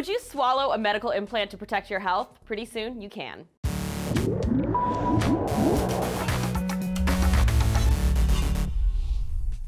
Would you swallow a medical implant to protect your health? Pretty soon, you can.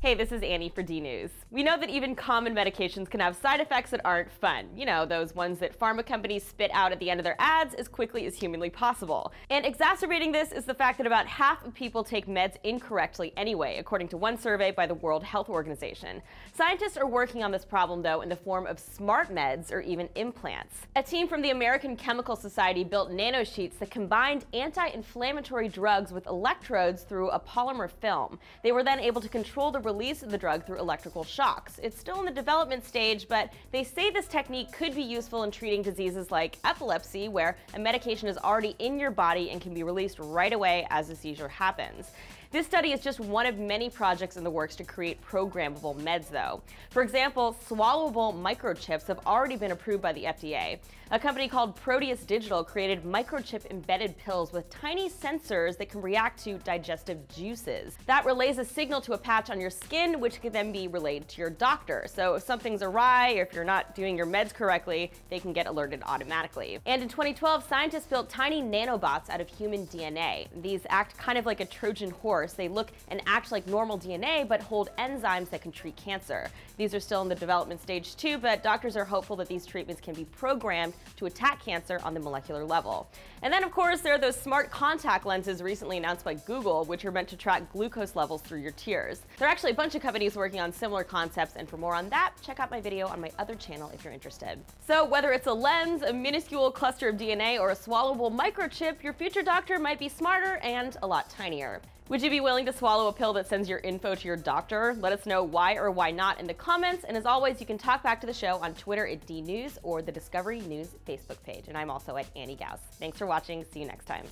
Hey, this is Annie for D News. We know that even common medications can have side effects that aren't fun. You know, those ones that pharma companies spit out at the end of their ads as quickly as humanly possible. And exacerbating this is the fact that about half of people take meds incorrectly anyway, according to one survey by the World Health Organization. Scientists are working on this problem, though, in the form of smart meds or even implants. A team from the American Chemical Society built nanosheets that combined anti-inflammatory drugs with electrodes through a polymer film. They were then able to control the release the drug through electrical shocks. It's still in the development stage, but they say this technique could be useful in treating diseases like epilepsy, where a medication is already in your body and can be released right away as a seizure happens. This study is just one of many projects in the works to create programmable meds, though. For example, swallowable microchips have already been approved by the FDA. A company called Proteus Digital created microchip embedded pills with tiny sensors that can react to digestive juices. That relays a signal to a patch on your skin, which can then be relayed to your doctor. So if something's awry or if you're not doing your meds correctly, they can get alerted automatically. And in 2012, scientists built tiny nanobots out of human DNA. These act kind of like a Trojan horse they look and act like normal DNA, but hold enzymes that can treat cancer. These are still in the development stage too, but doctors are hopeful that these treatments can be programmed to attack cancer on the molecular level. And then, of course, there are those smart contact lenses recently announced by Google, which are meant to track glucose levels through your tears. There are actually a bunch of companies working on similar concepts, and for more on that, check out my video on my other channel if you're interested. So whether it's a lens, a minuscule cluster of DNA, or a swallowable microchip, your future doctor might be smarter and a lot tinier. Would you be willing to swallow a pill that sends your info to your doctor? Let us know why or why not in the comments. And as always, you can talk back to the show on Twitter at DNews or the Discovery News Facebook page. And I'm also at Annie Gaus. Thanks for watching. See you next time.